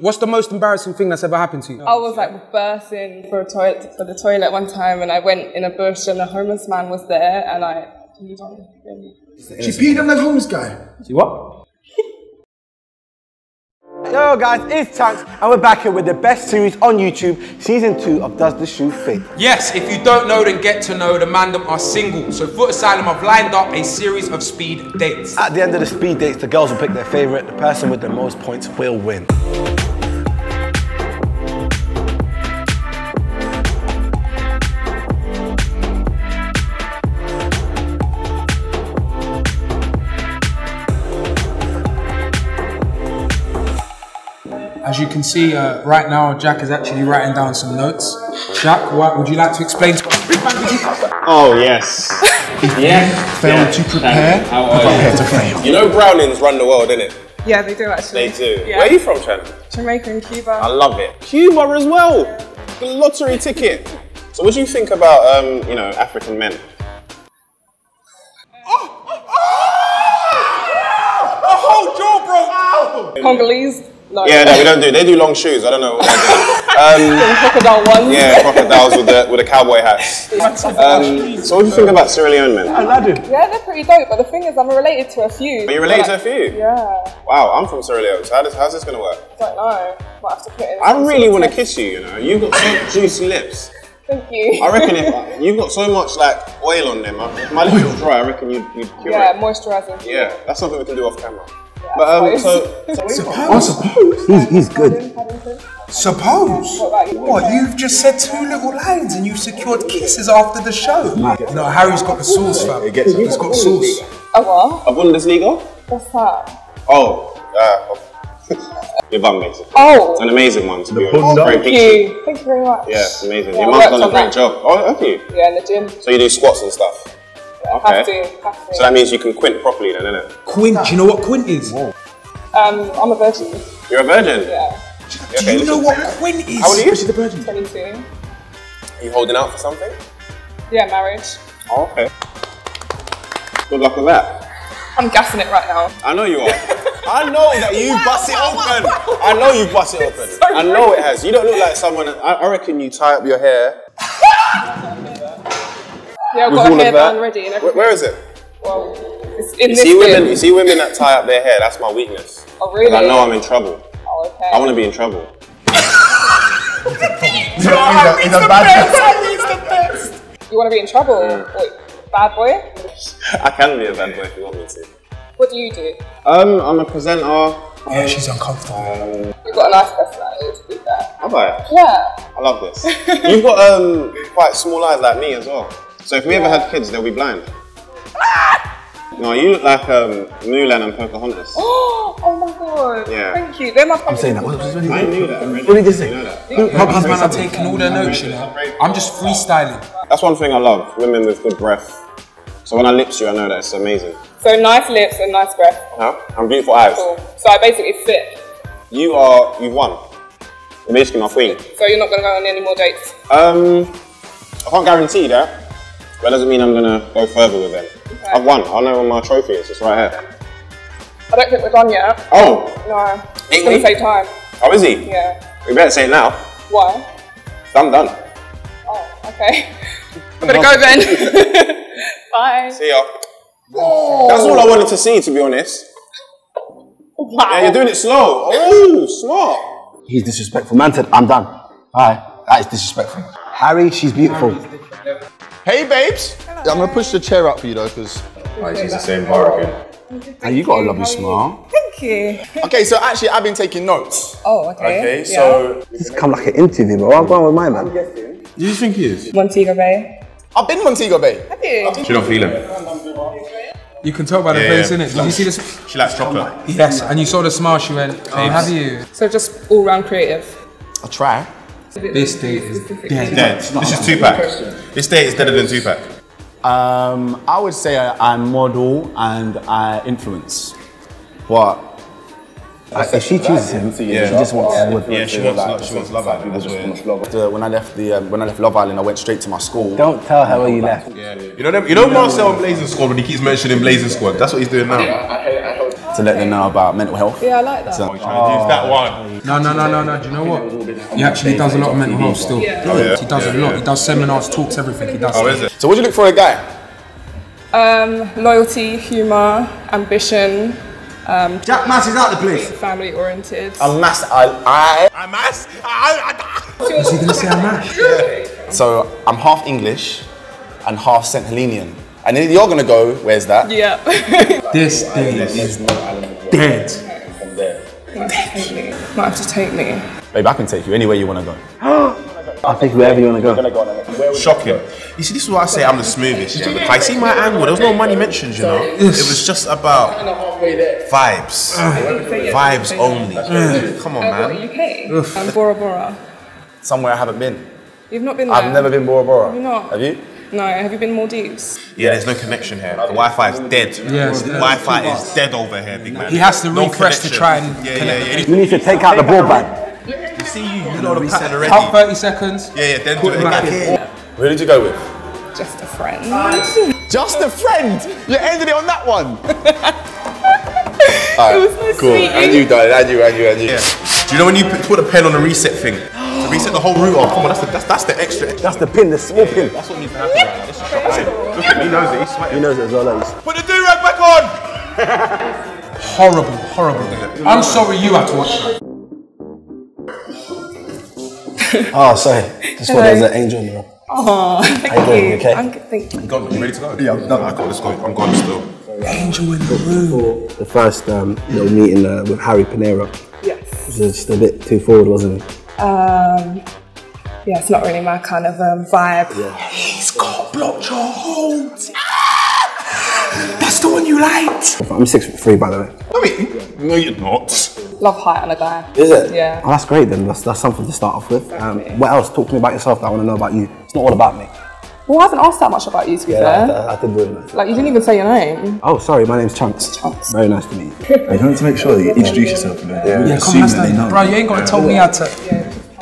What's the most embarrassing thing that's ever happened to you? I was like bursting for a toilet for the toilet one time, and I went in a bush, and a homeless man was there, and I peed on him. She peed on the homeless guy. See what? Yo guys, it's Tanks, and we're back here with the best series on YouTube, season two of Does the Shoe Fit? Yes, if you don't know, then get to know. The Mandem are single. So Footasylum have lined up a series of speed dates. At the end of the speed dates, the girls will pick their favorite. The person with the most points will win. As you can see, uh, right now, Jack is actually writing down some notes. Jack, what would you like to explain to Oh, yes. yeah. Failed to prepare, prepare you? to fail. You know Brownings run the world, innit? Yeah, they do actually. They do. Yeah. Where are you from, Chan? Jamaica and Cuba. I love it. Cuba as well. The lottery ticket. So what do you think about, um, you know, African men? Oh, oh, The whole jaw broke! Congolese. No. Yeah, no, we don't do. They do long shoes. I don't know what they do. Um, Crocodile ones. yeah, crocodiles with the with the cowboy hats. Um, so what do you think about Sierra Leone men? Yeah, they're pretty dope. But the thing is, I'm related to a few. Are you related to a few? Yeah. Wow, I'm from Sierra Leone. So how does, how's this gonna work? Don't know. Might have to put in. I really want to kiss you. You know, you've got so juicy lips. Thank you. I reckon if you've got so much like oil on them, if my lips were dry, I reckon you'd, you'd cure Yeah, it. moisturising. Yeah, that's something we can do off camera. But um, so, so where suppose. He's, he's good. Suppose? What you? What, you've just said two little lines and you've secured kisses after the show. No, Harry's got the sauce, fam. He's got sauce. Oh, what? A Bundesliga? What's that? Oh, uh, your bum makes it. Oh. It's an amazing one to be honest. Bunda. Very Thank peachy. you. Thank you very much. Yeah, it's amazing. Yeah, Your mum's done a great that. job. Oh, have you? Yeah, in the gym. So you do squats and stuff. Have to. Have to. So that means you can quint properly then, innit? Quint, do you know what quint is? um, I'm a virgin. You're a virgin? Yeah. Do you know what quint is? How old are you? 22. Are you holding out for something? Yeah, marriage. Oh, okay. Good luck with that. I'm gassing it right now. I know you are. I know that you bust it open. I know you bust it open. I know it has. You don't look like someone. I, I reckon you tie up your hair. Yeah, I've With got all a of hairband that. ready and Where, everything. where is it? Well, it's in You this see women. You see women that tie up their hair. That's my weakness. Oh, 'Cause really? I know I'm in trouble. Oh, okay. I want to be in trouble. He's a, he's a bad guy. You want to be in trouble? Wait, bad boy? I can be a bad boy if you want me to. What do you do? Um, I'm a presenter. Yeah, she's uncomfortable. Um, You've got a nice personality to be fair. have I? Yeah. I love this. You've got um quite small eyes like me as well. So if we ever had kids, they'll be blind. No, you look like um, Mulan and Pocahontas. oh oh my god. Yeah. Thank you. They're my I'm saying that. What, what, what, I knew that already. what did you say? You know man are taking all their notes, you know. I'm just freestyling. That's one thing I love. Women with good breath. So when I lips you, I know that it's amazing. So nice lips and nice breath. Huh? And beautiful eyes. Cool. So I basically fit. You are, you've won. You're basically my queen. So you're not going to go on any more dates? Um, I can't guarantee that. But that doesn't mean I'm gonna go further with them. Okay. I've won. I know where my trophy is. It's right here. I don't think we're done yet. Oh, No. It's Ain't going we? to take time. how is he? Yeah. We better say it now. Why? I'm done. Oh, okay. I'm going to go then. Bye. See ya. Oh. That's all I wanted to see, to be honest. Wow. Yeah, you're doing it slow. Oh, smart. He's disrespectful. Man said, I'm done. Alright, that is disrespectful. Harry, she's beautiful. Hey, babes. I'm gonna push the chair up for you though, because. She's the same bar again. And you got a lovely smile. Thank you. Okay, so actually, I've been taking notes. Oh, okay. Okay, so It's come like an interview, but I'm going with my man. Do you think he is? Montego Bay. I've been Montego Bay. Have you? She don't feel him. You can tell by the Yeah, face, yeah. innit? Did you see this? She likes chocolate. Yes, and you saw the smile she went, hey, have you? So just all round creative. I try. This date is dead. Dead. This is Tupac. This date is deader than Tupac. Um, I would say I, I model and I influence, What? If she chooses him, she just wants to. Yeah, she wants, love, she wants Love Island. That's what it is. after, when I left the um, when I left Love Island, I went straight to my school. Don't tell her where you left. You know them, You know Marcel and Blazing Squad when he keeps mentioning Blazing Squad. That's what he's doing now. To let them know about mental health. Yeah, I like that. So- Use that one. No, no, no, no, no. Do you know what? He actually does a lot of mental health still. Yeah. Oh, yeah? He does a lot. He does seminars, talks, everything. He does. Oh, is it? So what do you look for in a guy? Um, loyalty, humour, ambition, Jack Mass is out the place. family oriented. A mass. I, I. I'm ass. I, I, Is he gonna say I'm mash? So I'm half English and half St Helenian. And then you're gonna go. Where's that? yeah. This thing is dead. From there. Might have to take me. Babe, I can take you anywhere you wanna go. I'll take wherever you want to go. Shocking. You see, this is why I say I'm the smoothest. Yeah? Because I see my angle. There was no money mentioned, you know. It was just about vibes, ah. vibes only. Come on, uh, What, man. UK? Bora Bora. Somewhere I haven't been. You've not been there? I've never been Bora Bora. Have you not? Have you? No, have you been Maldives? Yeah, there's no connection here. The Wi-Fi is dead. Yes. Wi-Fi is dead over here, big man. He has to No refresh to try and Yeah, yeah, yeah. You need to take out the broadband. You see you, you know the pattern already. Top 30 seconds. Yeah, yeah. Then do it again. Who did you go with? Just a friend. Just a friend. You ended it on that one. it was so Cool. sweet. And you, darling. And you. And you. And you. Yeah. Do you know when you put, put a pen on the reset thing? To reset the whole router. Come on, that's the, that's, that's the extra. That's the pin, the small pin. That's what needs to happen right now. This is shocking. Look at me, he knows it. He's sweating. He knows it as well. Like this. Put the do-rag back on! Horrible, horrible. I'm sorry you had to watch that. Oh, sorry. Just thought there was an angel in the room. Oh, thank How you doing? you. You okay? I'm good, thank you. You got, you ready to go? Yeah, I'm done. I got this go. I'm gone still. Angel in the room. The first um, little meeting uh, with Harry Pinero Yes. was just a bit too forward, wasn't it? Um, yeah, it's not really my kind of um, vibe. He's got blocked your holes. That's the one you liked. I'm six foot three, by the way. No, wait. No, you're not. Love height on a guy. Is it? Yeah. Oh, that's great then. That's, that's something to start off with. Um, what else? Talk to me about yourself that I want to know about you. It's not all about me. Well, I haven't asked that much about you, to be Yeah, fair. I, I, I did realise. Like, you didn't even say your name. Oh, sorry. My name's Chunkz. Chunkz. Very nice to meet you. You want to make sure that you introduce yourself. Yeah, Yeah, come assume on, that they. Bro, you ain't gonna tell me how to.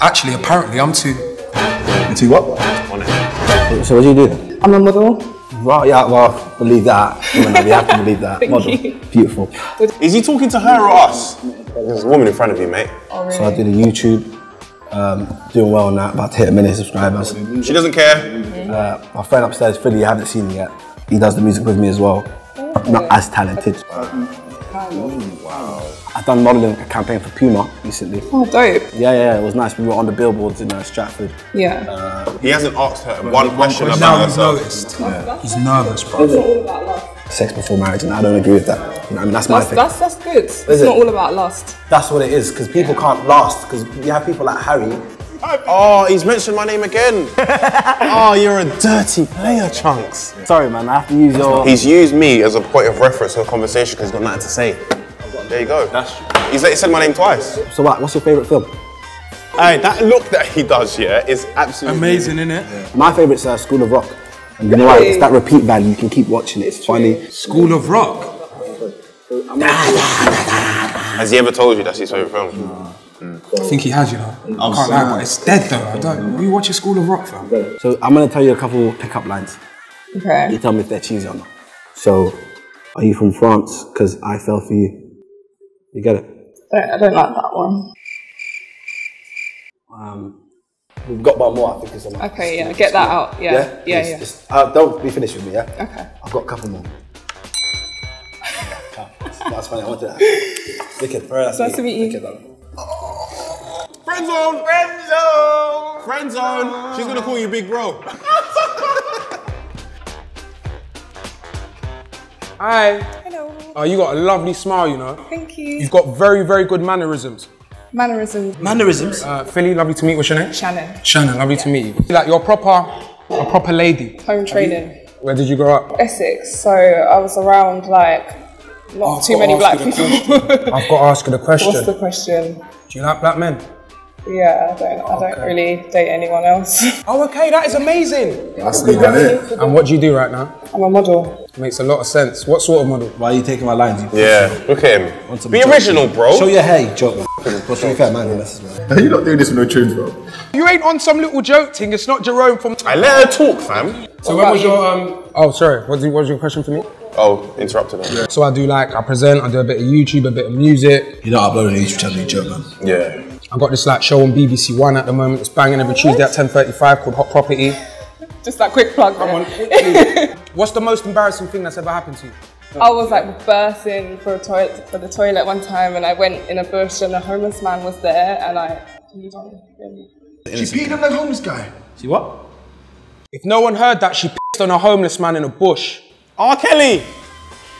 Actually, apparently, I'm too. Into what? So what do you do then? I'm a model. Well, yeah, well, believe that. I mean, we have to believe that. Thank Model. you. Beautiful. Is he talking to her or us? There's a woman in front of you, mate. So I did a YouTube. Um, doing well on that, about to hit a million subscribers. She doesn't care. Uh, my friend upstairs, Filly, I haven't seen him yet. He does the music with me as well. Not as talented. I've done modeling a campaign for Puma recently. Oh, dope. Yeah, yeah, it was nice. We were on the billboards in uh, Stratford. Yeah. He hasn't asked her one question about Now he's herself. noticed. He's nervous, bro. It's not all about love. Sex before marriage, and I don't agree with that. You know, I mean, that's my thing. that's, that's good. It's it? not all about lust. That's what it is, because people can't last. Because you have people like Harry. Oh, he's mentioned my name again. oh, you're a dirty player, Chunkz. Sorry, man, I have to use your. He's used me as a point of reference for a conversation because he's got nothing to say. There you go. That's He's he said my name twice. So what? What's your favorite film? Hey, that look that he does, yeah, is absolutely Amazing, isn't innit? My favorite's uh, School of Rock. And you know what? It's that repeat value. You can keep watching it. It's funny. School of Rock. Has he ever told you that's his favorite film? I think he has, you know. I can't lie, but it's dead though. I don't. We watch a School of Rock, fam. So I'm gonna tell you a couple pickup lines. Okay. You tell me if they're cheesy or not. So, are you from France? Because I fell for you. You get it? I don't, like that one. Um, we've got one more. I think it's on. Okay, yeah, get that out. Yeah, yeah, yeah. Please, just- uh, don't be finished with me, yeah. Okay. I've got a couple more. That's funny. I wanted that. Wicked. Very nice, Nice to meet you. Wicked, darling. Friend zone! Friend zone! Friend zone! She's gonna call you big bro. Hi. Hello. Oh, you got a lovely smile, you know. Thank you. You've got very, very good mannerisms. Mannerisms. Mannerisms? Uh, Filly, lovely to meet. What's your name? Shannon. Shannon, lovely to meet you. Like, you're a proper, a proper lady. Home training. Where did you grow up? Essex. So I was around like not Oh, too many to black people. I've got to ask you the question. What's the question? Do you like black men? Yeah, I don't. I don't really date anyone else. Oh, okay, that is amazing. That's leave that in. And what do you do right now? I'm a model. Makes a lot of sense. What sort of model? Why are you taking my lines? You Yeah, look at him. Be original, bro. Show your hair, you joke. What's your fair man? Are you not doing this with no tunes, bro? You ain't on some little joke thing. It's not Jerome from. I let her talk, fam. So when was your um? Oh, sorry. What was, your question for me? Oh, interrupted her. So I do like I present, I do a bit of YouTube, a bit of music. You don't upload on YouTube channel, you joke, man. Yeah. I got this like show on BBC One at the moment. It's banging every Tuesday at 10:35 called Hot Property. Just that quick plug. there. What's the most embarrassing thing that's ever happened to you? I was like bursting for a toilet for the toilet one time, and I went in a bush, and a homeless man was there, and I peed on him. She peed on the homeless guy. See what? If no one heard that, she pissed on a homeless man in a bush. R. Kelly.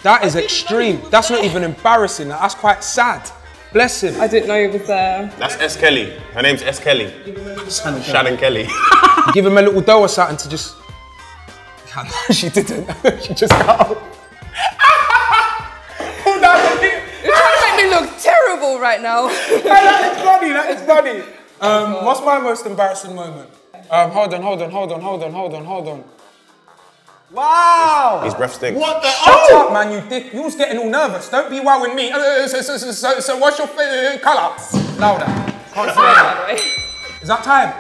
That is extreme. That's not even embarrassing. That's quite sad. Bless him. I didn't know he was there. That's S. Kelly. Her name's S. Kelly. Shannon Kelly. Give him a little dough or something to just. No, she didn't. she just got up. Pulled out the. You're trying to make me look terrible right now. that is funny. That is funny. Um, what's my most embarrassing moment? Um, hold on, hold on, hold on, hold on, hold on, hold on. Wow! His breath stinks. What the? Shut up, man, you dick. You was getting all nervous. Don't be wowing me. Uh, so, so, so, so, so what's your uh, colour? Louder. Can't see that. Is that time?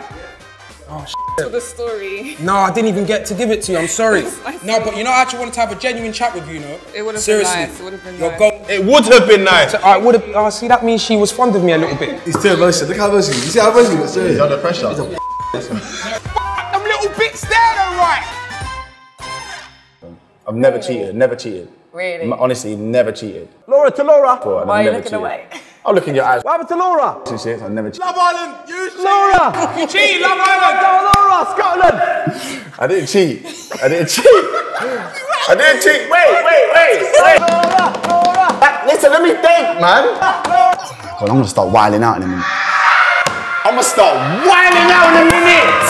For the story. No, I didn't even get to give it to you. I'm sorry. No, but you know, I actually wanted to have a genuine chat with you, you know. It would have been nice. It would have been You're nice. go- It would have been nice. I would have. Oh, see, that means she was fond of me a little bit. He's too emotional. Look how emotional. You see how emotional he looks? He's under pressure. Them little bits there, though, right? I've never cheated, never cheated. Really? M- Honestly, never cheated. Laura to Laura. Before, Why I've are you looking cheated. away? I'll look in your eyes. What happened to Laura? Relationships, I've never cheated. Love Island, you Laura! You cheat, Love Island. Go Laura, Scotland! I didn't cheat. I didn't cheat. I didn't cheat. Wait, wait, wait, wait. Laura, Laura! Listen, let me think, man. Well, I'm gonna start wilding out in a minute. I'm gonna start wilding out in a minute.